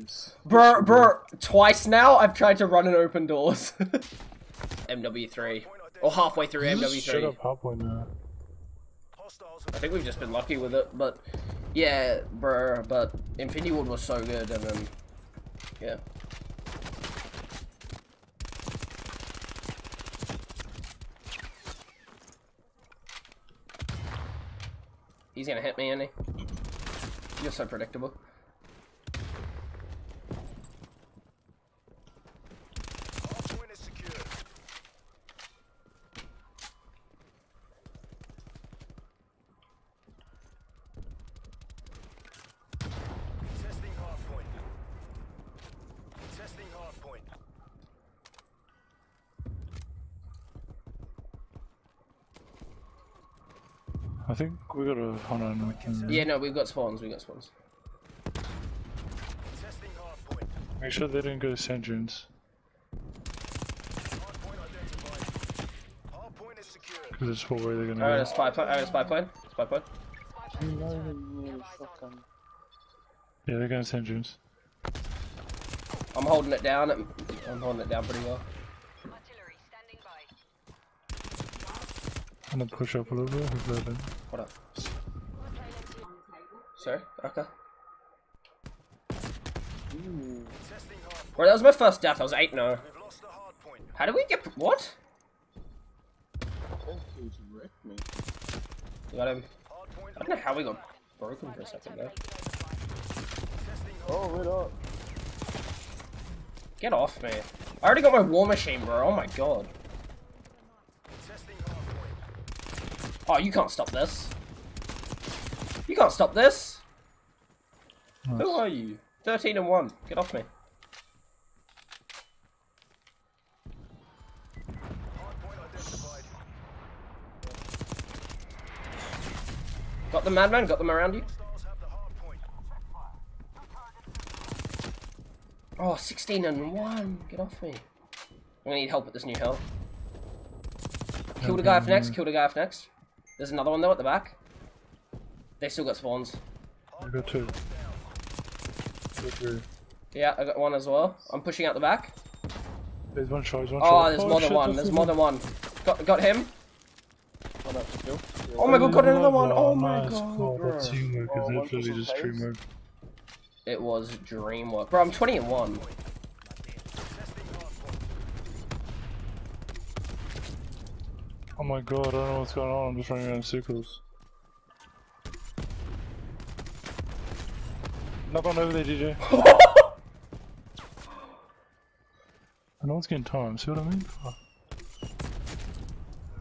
is. Bro, bro, twice now I've tried to run and open doors. MW3. Or halfway through Just Shut MW3. up, halfway now. I think we've just been lucky with it, but yeah, bruh, but Infinity Ward was so good and then yeah. He's gonna hit me, Andy. You're so predictable. Point is secure. Testing hard point. Testing hard point. I think we got a hold on. We can Yeah, no, we've got spawns, we've got spawns. Testing hard point. make sure they didn't go to St. June's point identified. Hard point is secure. because it's for where they're gonna Alright, go. a spy plane, alright, oh, a spy plane, spy plane. Yeah, they're going to St. June's. I'm holding it down, I'm I'm holding it down pretty well. Artillery standing by. I'm gonna push up a little bit. Hopefully, What up? Sorry? Okay. Testing hard Bro, that was my first death, I was 8 0. We've lost the hard point. How did we get. What? We got him. Hard I don't know how we got broken for a second there. Oh, wait up. Get off me. I already got my war machine, bro. Oh my god. Oh, you can't stop this. You can't stop this. Who are you? 13 and 1. Get off me. Hard point identified. Got the madman? Got them around you? Stars have the hard point. Oh, 16 and 1. Get off me. I'm gonna need help with this new hell. Kill the guy off next. Kill the guy off next. There's another one though at the back. They still got spawns. I got two. Two, three. Yeah, I got one as well. I'm pushing out the back. There's one shot. There's one Oh, shot. there's more oh, than one. There's more than one. Got got him. One up to kill. Oh my god, got another one. Oh, Oh my nice. god. Oh, bro. that teamwork Oh, is literally just saves. teamwork. It was dream work. Bro, I'm 20 and 1. Oh my god, I don't know what's going on. I'm just running around in circles. Knock on over there, DJ. I know it's getting time, see what I mean? Fuck.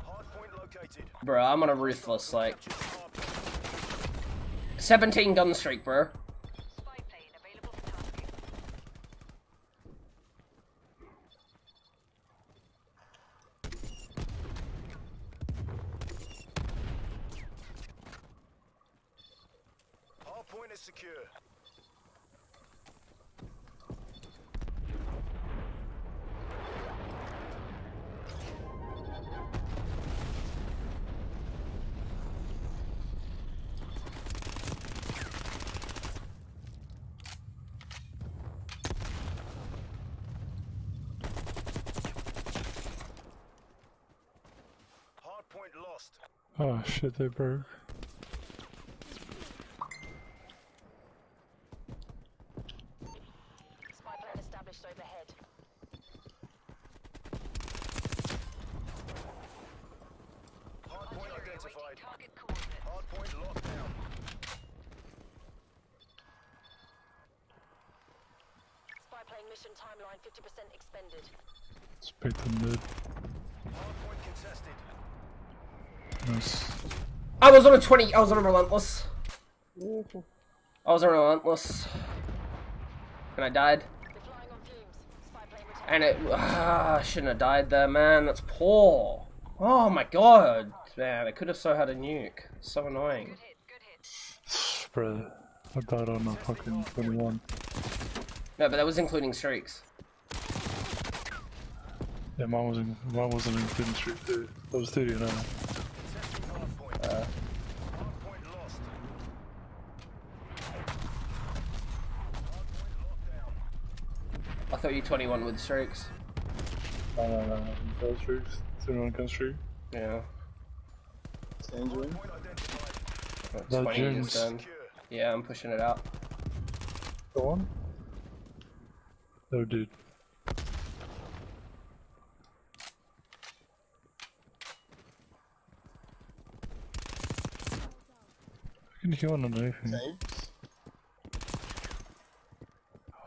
Hard point located. Bro, I'm on a ruthless, like, Capture the hard point. 17 gun streak, bro. Spy plane available for tasking. Hard point is secure. Oh shit, they broke. Spy plane established overhead. Hard point Artillery identified. awaiting target coordinates. Hard point locked down. Spy plane mission timeline 50% expended. Spec the mid. Hard point contested. Nice. I was on a 20. I was on a relentless. I was on a relentless. And I died. We're flying on fumes. Spy plane return. And it. Ah, I shouldn't have died there, man. That's poor. Oh my god. Man, I could have so had a nuke. So annoying. Good hit, good hit. Bro, I died on a fucking 21. No, but that was including streaks. Yeah, mine wasn't, mine wasn't including street 2. That was 30 now. Contesting hard point. Uh, Hard point lost. Hard point locked down. I thought you 21 with streaks. No, uh, no, no, no. Those streaks. Anyone can streak. Yeah. Tangerine. Point identified. That's That 20 James- done. Yeah, I'm pushing it out. Go on. Oh, dude. I can hear one underneath me. Tanks.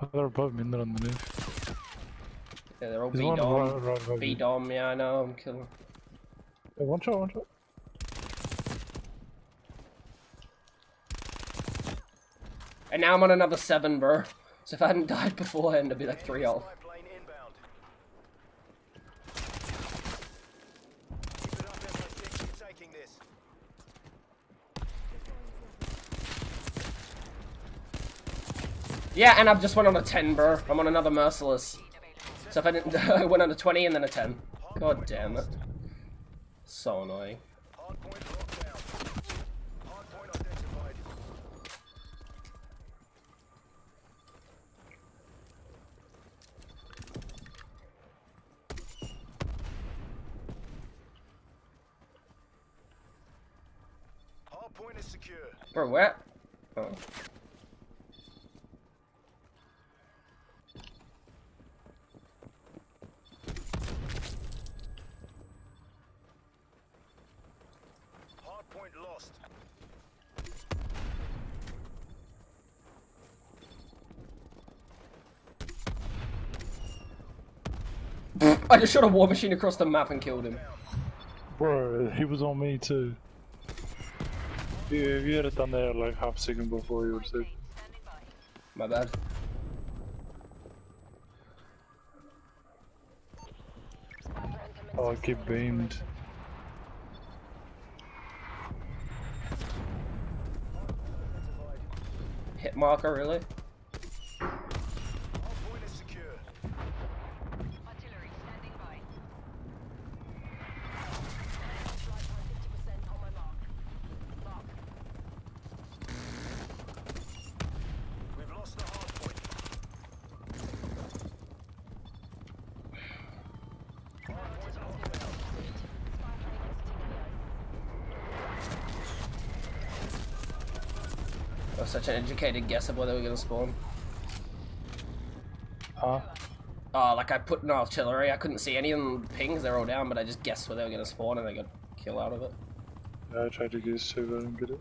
Oh, they're above me and they're underneath. Yeah, they're all There's B dom. right, right B dom, yeah, I know, I'm killing. One shot, one shot. And now I'm on another 7, bro. So if I hadn't died beforehand, it'd be like 3 off. Plane inbound. Keep it up, MI6. You're taking this. Yeah, and I've just went on a 10, bro. I'm on another Merciless. So if I didn't, I went on a 20 and then a 10. God damn it. So annoying. Hard point locked down. Hard point identified. Hard point is secure. Bro, where? Oh. I just shot a war machine across the map and killed him. Bro, he was on me too. Yeah, if you had it done there like half a second before, you would say. My bad. Oh, I get beamed. Hit marker, really? Hard point is secure. Artillery standing by. Flight time 50% on my mark. Mark. We've lost the hard point. Hard point locked down. Spy plane exiting That was such an educated guess of where they were gonna spawn. Huh? Oh, like I put in artillery, I couldn't see any of them pings, they're all down, but I just guessed where they were gonna spawn and I got kill out of it. Yeah, I tried to guess too, but I didn't get it.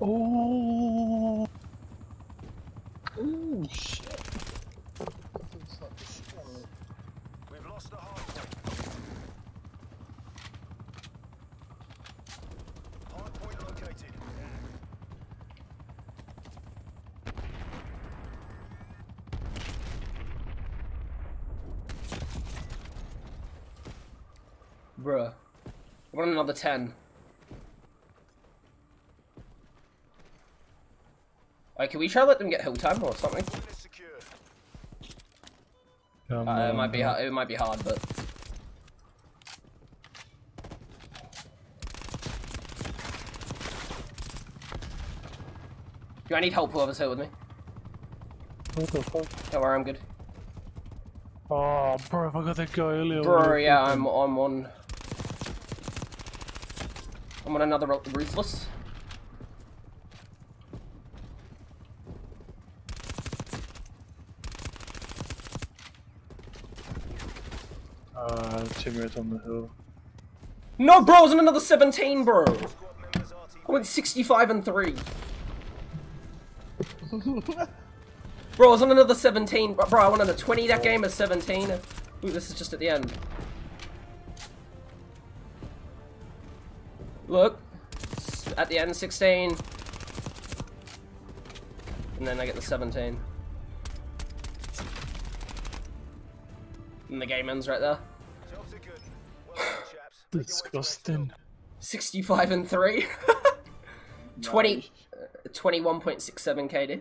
Oh! Ooh, shit. We've lost the hard point. Hard point located. Bruh. I want another 10. Alright, can we try to let them get hill time or something? Secure. Uh, it might be hard, it might be hard, but Do I need help whoever's here with me? What the fuck? Don't worry, I'm good. Oh, bro, I got that guy earlier. Bro, yeah, I'm I'm on I'm on another ruthless. Uh, teammate on the hill. No, bro, I was on another 17, bro. Squad members RT I went 65 and 3. Bro, I was on another 17. Bro, I went on a 20 that game as 17. Ooh, this is just at the end. Look. At the end, 16. And then I get the 17. And the game ends right there. Jobs are good. Well done, chaps. Make your way to Disgusting. 65 and 3. 20, uh, 21.67 KD.